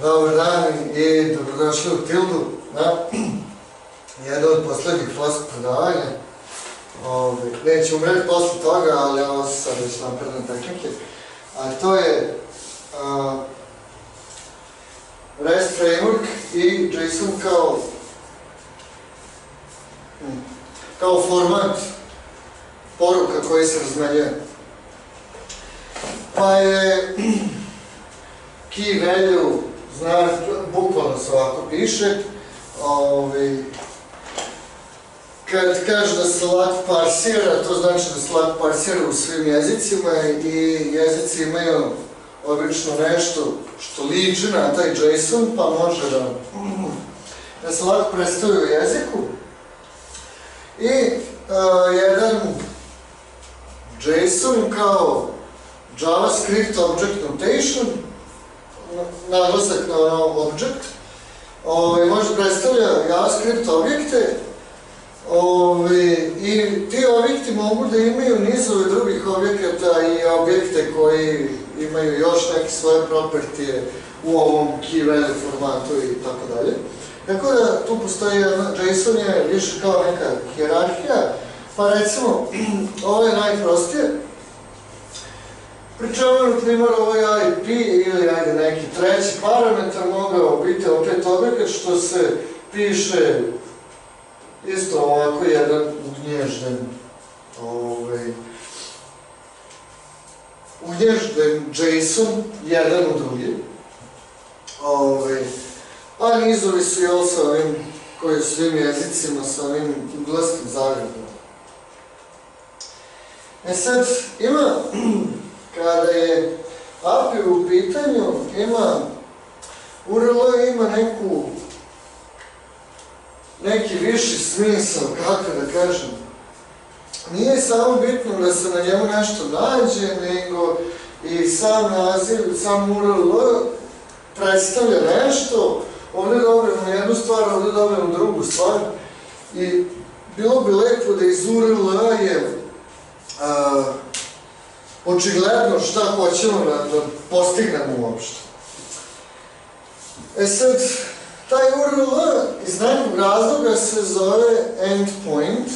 Dobar dan i dobrodošli u Tildu na jedno od poslednjih flask predavanja. Ove, neću umreti posle toga, ali ovo su sad već napredne tehnike. A to je a, REST framework i JSON kao hm, kao format poruka koji se razmenjuje. Pa je key value, zna, bukvalno se ovako piše, ovaj, kad kaže da se lako parsira, to znači da se lako parsira u svim jezicima i jezici imaju obično nešto što liči na taj JSON, pa može da, da se lako predstavlja u jeziku. I uh, jedan JSON kao JavaScript Object Notation, naglasak na ono object, ovaj, može predstavlja JavaScript objekte ovaj, i ti objekti mogu da imaju nizove drugih objekata i objekte koji imaju još neke svoje propertije u ovom key value formatu i tako dalje. Tako da tu postoji jedna, JSON je više kao neka hjerarhija, pa recimo, ovo je najprostije, Pri čemu, primjer, ovaj IP ili ajde neki treći parametar mogao biti opet objekat što se piše isto ovako jedan ugnježden ovaj, ugnježden JSON jedan u drugi. Ovaj, a nizovi su jel sa ovim koji su svim jezicima sa ovim uglaskim zagradama. E sad, ima kada je API u pitanju, ima, URL ima neku, neki viši smisao, kako da kažem. Nije samo bitno da se na njemu nešto nađe, nego i sam naziv, sam URL predstavlja nešto, ovdje dobijemo jednu stvar, ovdje dobijemo drugu stvar i bilo bi lepo da iz URL-a je a, očigledno šta hoćemo da, da postignemo uopšte. E sad, taj URL iz nekog razloga se zove endpoint,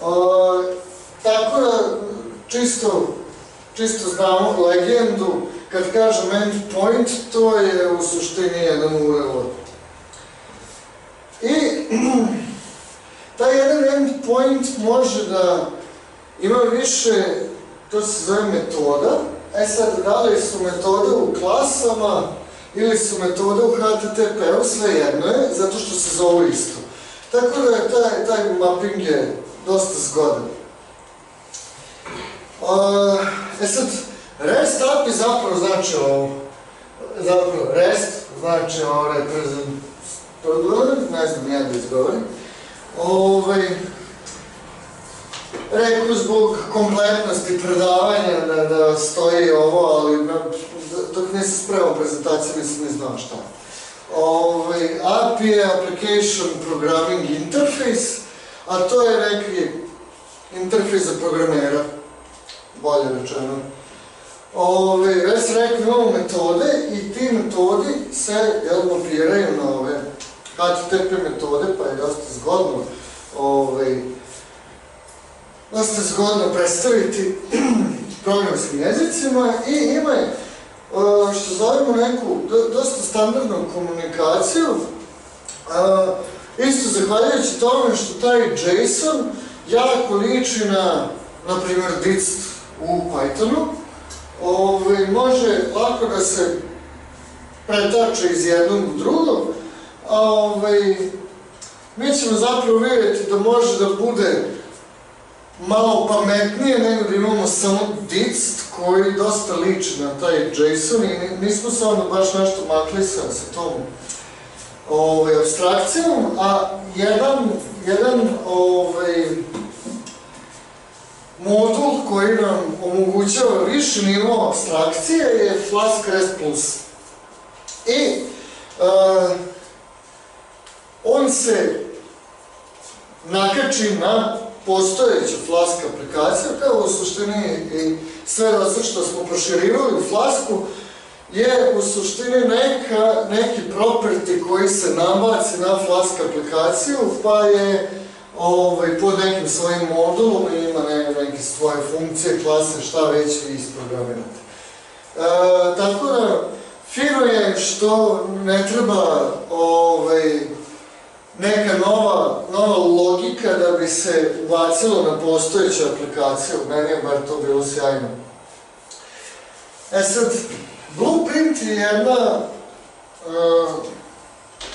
o, tako da čisto, čisto znamo legendu, kad kažem endpoint, to je u suštini jedan URL. I taj jedan endpoint može da ima više to se zove metoda. E sad, da li su metode u klasama ili su metode u HTTP-u, sve jedno je, zato što se zovu isto. Tako da je taj, taj mapping je dosta zgodan. E sad, REST API zapravo znači ovo, zapravo REST znači ovo reprezent, ne znam ja da izgovorim, ovaj, Rekao zbog kompletnosti predavanja da, da stoji ovo, ali na, dok nisam spremao prezentaciju nisam ne znao šta. Ovaj, API je Application Programming Interface, a to je neki interfejs za programera, bolje rečeno. Ove, već sam imamo metode i ti metodi se jel, mapiraju na ove HTTP metode, pa je dosta zgodno ove, dosta zgodno predstaviti programskim jezicima i ima je što zovemo neku dosta standardnu komunikaciju. Isto zahvaljujući tome što taj JSON jako liči na na primjer dist u Pythonu Ove, može lako da se pretače iz jednog u drugog Ove, mi ćemo zapravo vidjeti da može da bude malo pametnije nego da imamo samo dist koji dosta liči na taj JSON i nismo se onda baš nešto makli sa, sa tom ovaj, abstrakcijom, a jedan, jedan ovaj, modul koji nam omogućava više nivo abstrakcije je Flask REST Plus. I uh, on se nakači na postojeća Flask aplikacija, kao u suštini i sve različito što smo proširivali u Flasku je u suštini neka, neki property koji se nabaci na Flask aplikaciju, pa je ovaj, pod nekim svojim modulom ima ne, neke svoje funkcije, klase, šta već vi isprogramirate. E, tako da, fino je što ne treba ovaj, neka nova, nova logika da bi se ubacilo na postojeću aplikaciju. Meni je bar to bilo sjajno. E sad, Blueprint je jedna, uh,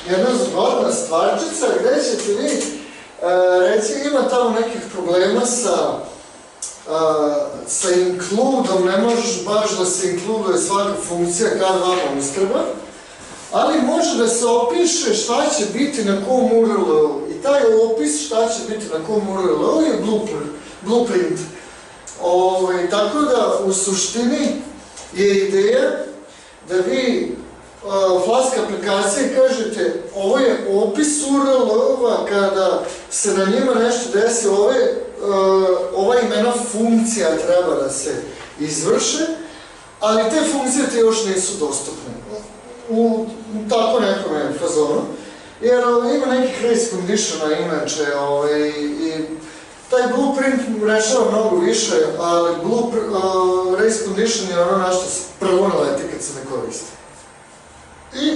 jedna zgodna stvarčica gde ćete vi, uh, reći, ima tamo nekih problema sa uh, sa include-om, ne možeš baš da se include svaka funkcija kad vama ustreba, ali može da se opiše šta će biti na kom URL-u i taj opis šta će biti na kom URL-u je blueprint. blueprint. Ove, ovaj, tako da u suštini je ideja da vi uh, flask aplikacije kažete ovo je opis URL-ova kada se na njima nešto desi, ove, ova imena funkcija treba da se izvrše, ali te funkcije ti još nisu dostupne u tako nekom fazonu, jer ovaj, ima nekih race conditiona inače ovaj, i taj blueprint rešava mnogo više, ali blue, uh, condition je ono na što se prvo naleti kad se ne koristi. I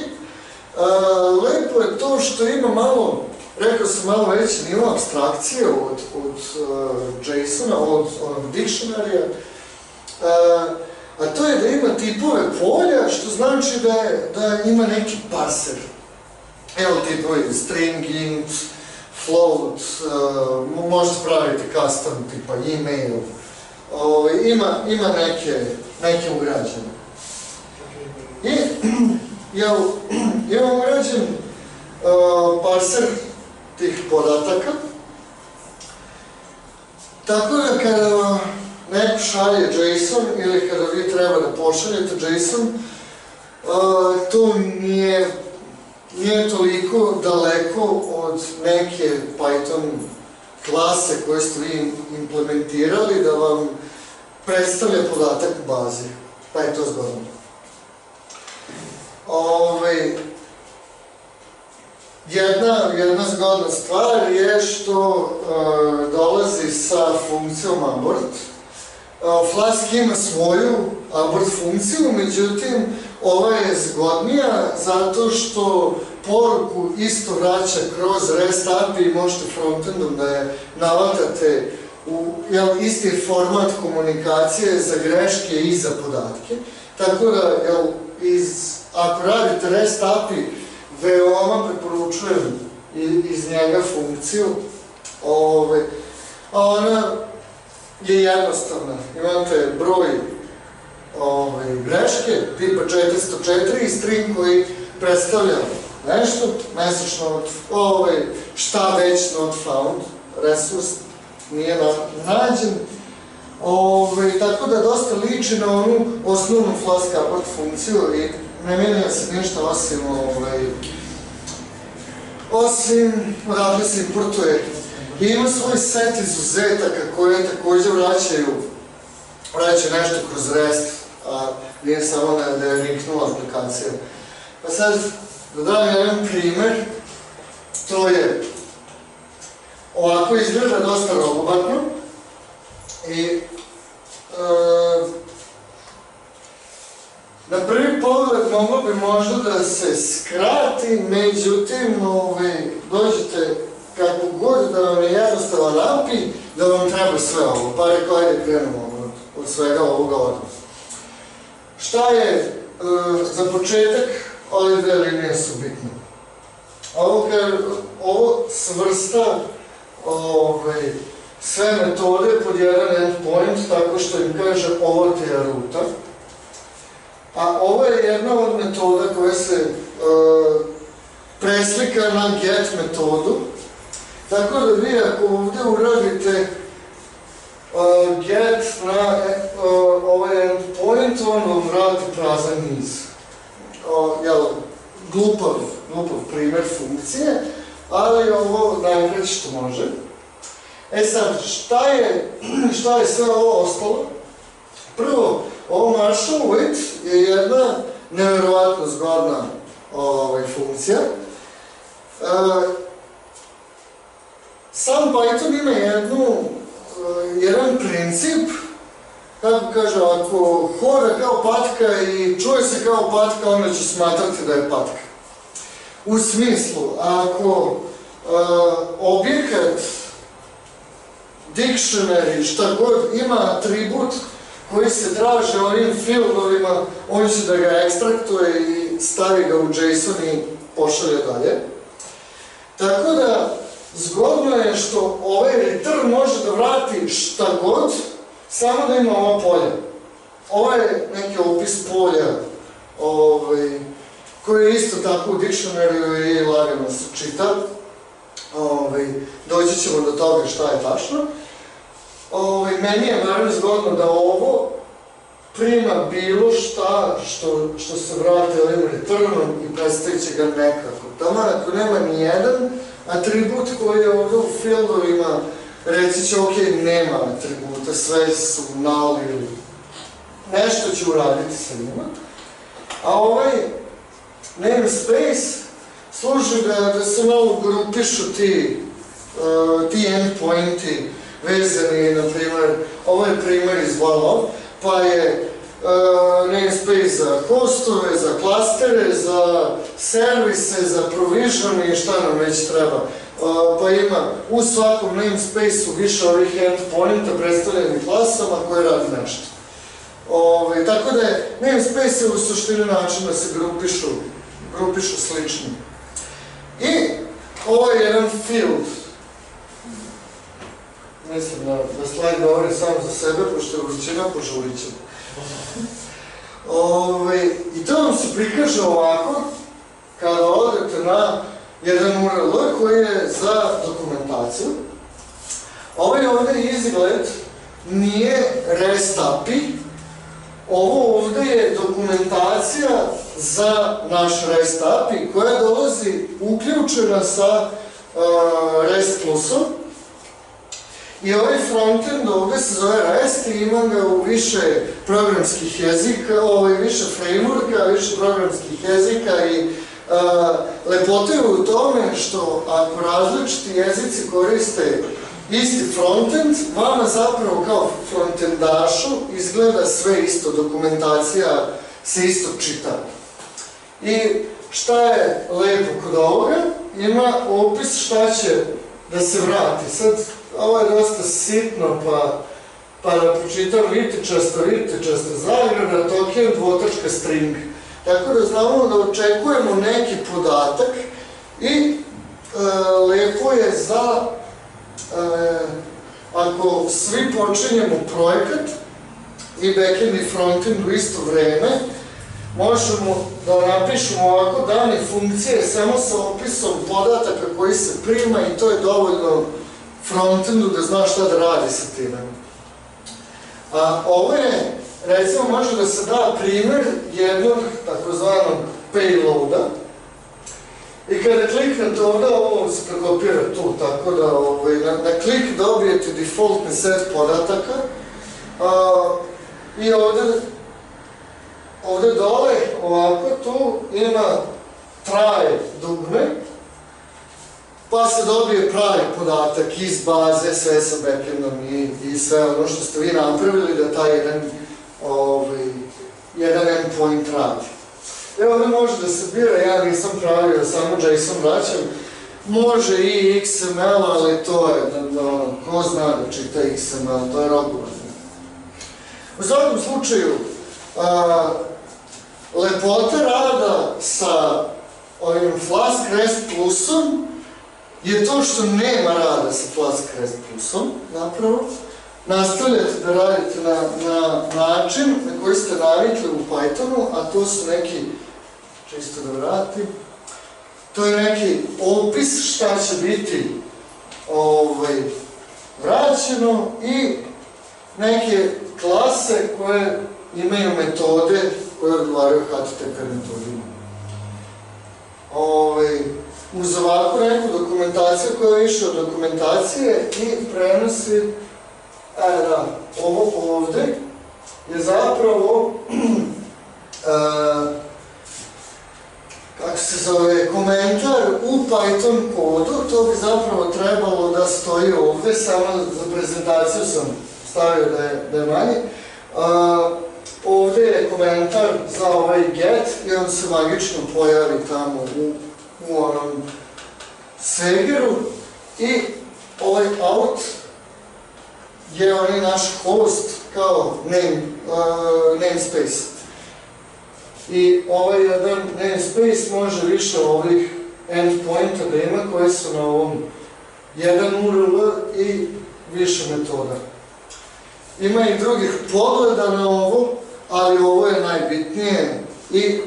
uh, lepo je to što ima malo, rekao sam malo veći nivo abstrakcije od, od uh, JSON-a, od onog dictionary-a, uh, a to je da ima tipove polja, što znači da, je, da ima neki parser. Evo tipovi string, int, float, uh, možete praviti custom tipa email, uh, ima, ima neke, neke ugrađene. I, jel, ima ugrađen uh, parser tih podataka, tako da kada neko šalje JSON ili kada vi treba da pošaljete JSON, to nije, nije toliko daleko od neke Python klase koje ste vi implementirali da vam predstavlja podatak u bazi. Pa je to zgodno. Ove, jedna, jedna zgodna stvar je što uh, dolazi sa funkcijom abort, Flask ima svoju abort funkciju, međutim, ova je zgodnija zato što poruku isto vraća kroz REST API i možete frontendom da je navatate u jel, isti format komunikacije za greške i za podatke. Tako da, jel, iz, ako radite REST API, veoma preporučujem iz njega funkciju. Ove, a ona je jednostavna. Imate broj ovaj, greške tipa 404 i string koji predstavlja nešto, mesečno not, ovaj, šta već not found, resurs nije na, nađen, ovaj, tako da dosta liči na onu osnovnu flask abort funkciju i ne menja se ništa osim ovaj, osim odakle se importuje I ima svoj set izuzetaka koje takođe vraćaju, vraćaju nešto kroz REST, a nije samo da, da je linknula aplikacija. Pa sad, da dam jedan primer, to je ovako izgleda dosta robobatno i e, na prvi pogled moglo bi možda da se skrati, međutim, ovaj, dođete kako god da vam je jednostavan API, da vam treba sve ovo. Pa rekao, ajde krenemo od, svega ovoga odmah. Šta je e, za početak, ove dve linije su bitne. Ovo, kad, ovo svrsta ovaj, sve metode pod jedan endpoint tako što im kaže ovo ti je ruta. A ovo je jedna od metoda koja se e, preslika na get metodu Tako da vi ako ovde uradite uh, get na uh, ovaj endpoint, on vam vrati prazan niz. Uh, jel, glupav, glupav primer funkcije, ali ovo najgore što može. E sad, šta je, šta je sve ovo ostalo? Prvo, ovo Marshall Width je jedna nevjerovatno zgodna ovaj, funkcija. E, sam Python ima jednu, e, jedan princip, kako kaže, ako hoda kao patka i čuje se kao patka, onda će smatrati da je patka. U smislu, ako uh, objekat, dictionary, šta god, ima atribut koji se traže ovim fieldovima, on će da ga ekstraktuje i stavi ga u JSON i pošalje dalje. Tako da, zgodno je što ovaj return može da vrati šta god, samo da ima ova polja. Ovo je neki opis polja, ovaj, koji isto tako u dictionary i lagano se čita. Ovaj, doći ćemo do toga šta je tačno. Ovaj, meni je naravno zgodno da ovo prima bilo šta što, što se vrati ovim returnom i predstavit će ga nekako. Tamo ako nema ni jedan atribut koji je ovdje u fieldovima, reći će ok, nema atributa, sve su null ili nešto će uraditi sa njima. A ovaj namespace služi da, da se malo grupišu ti, uh, ti endpointi vezani, na primjer, ovaj primjer iz Valov, pa je namespace za hostove, za klastere, za servise, za provision i šta nam već treba. Uh, pa ima u svakom namespace-u više ovih endpointa predstavljenih klasama koje radi nešto. Tako da je namespace je u suštini način da se grupišu, grupišu slični. I ovo je jedan field. Mislim da, da slajd govori sam za sebe, pošto je vrućina, požurit. Ove, I to vam se prikaže ovako, kada odete na jedan URL koji je za dokumentaciju. Ovaj ovde izgled nije REST API, ovo ovde je dokumentacija za naš REST API koja dolazi uključena sa uh, REST plusom I ovaj frontend ovde se zove REST i imam ga u više programskih jezika, ovaj, više frameworka, više programskih jezika i a, lepota je u tome što ako različiti jezici koriste isti frontend, vama zapravo kao frontendašu izgleda sve isto, dokumentacija se isto čita. I šta je lepo kod ovoga? Ima opis šta će da se vrati. Sad, ovo je dosta sitno, pa, pa da pročitam, vidite često, zagrada, token, dvotačka string. Tako da znamo da očekujemo neki podatak i e, lepo je za, e, ako svi počinjemo projekat i backend i frontend u isto vreme, možemo da napišemo ovako dane funkcije samo sa opisom podataka koji se prima i to je dovoljno frontendu da zna šta da radi sa time. A ovo je, recimo, može da se da primer jednog takozvanog payloada i kada kliknete ovde, ovo se prekopira tu, tako da ovaj, na, na klik dobijete defaultni set podataka a, i ovde ovde dole, ovako tu ima try dugme pa se dobije pravi podatak iz baze, sve sa backendom i, i sve ono što ste vi napravili da taj jedan, ovaj, jedan endpoint radi. Evo ovde može da se bira, ja nisam pravio, samo JSON vraćam, može i XML, ali to je, da, da, ko zna da čita XML, to je rogovan. U svakom slučaju, a, lepota rada sa ovim Flask REST plusom je to što nema rada sa Flask REST plusom, napravo, nastavljate da radite na, na način na koji ste navikli u Pythonu, a to su neki, čisto da vratim, to je neki opis šta će biti ovaj, vraćeno i neke klase koje imaju metode koje odgovaraju HTTP metodima. Ovaj, uz ovakvu neku dokumentaciju koja je više od dokumentacije i prenosi, e da, ovo ovde je zapravo e, kako se zove, komentar u Python kodu, to bi zapravo trebalo da stoji ovde, samo za prezentaciju sam stavio da je, da je manji. Uh, ovde je komentar za ovaj get i on se magično pojavi tamo u, u onom segeru i ovaj out je onaj naš host kao name, uh, namespace. I ovaj jedan namespace može više ovih endpointa da ima koji su na ovom jedan URL i više metoda. Ima i drugih pogleda na ovo, ali ovo je najbitnije i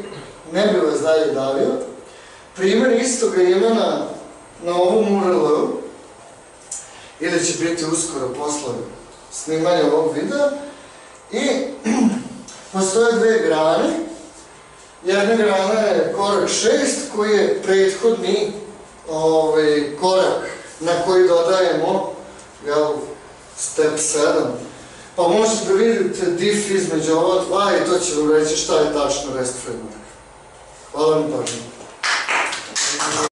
ne bi vas dalje davio. Primjer istoga imena na ovom URL-u, ili će biti uskoro posle snimanja ovog videa, i postoje dve grane. Jedna grana je korak 6, koji je prethodni ovaj, korak na koji dodajemo step 7. Pa možete da vidite diff između ova dva i to će vam reći šta je tačno REST framework. Hvala vam pažnju.